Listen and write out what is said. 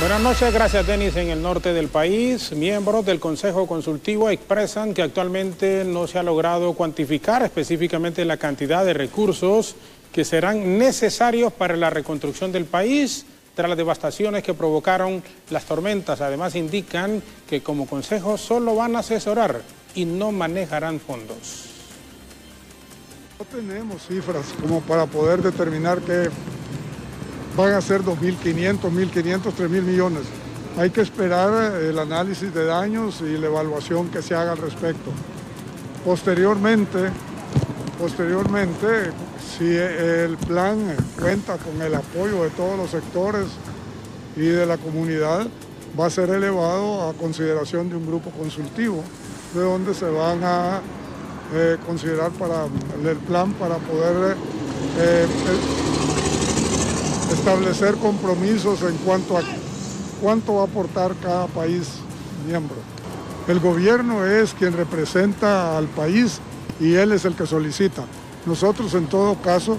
Buenas noches, gracias Denis. En el norte del país, miembros del Consejo Consultivo expresan que actualmente no se ha logrado cuantificar específicamente la cantidad de recursos que serán necesarios para la reconstrucción del país tras las devastaciones que provocaron las tormentas. Además indican que como consejo solo van a asesorar y no manejarán fondos. No tenemos cifras como para poder determinar que van a ser 2.500, 1.500, 3.000 millones. Hay que esperar el análisis de daños y la evaluación que se haga al respecto. Posteriormente, posteriormente, si el plan cuenta con el apoyo de todos los sectores y de la comunidad, va a ser elevado a consideración de un grupo consultivo, de donde se van a eh, considerar para el plan para poder eh, establecer compromisos en cuanto a cuánto va a aportar cada país miembro. El gobierno es quien representa al país y él es el que solicita. Nosotros en todo caso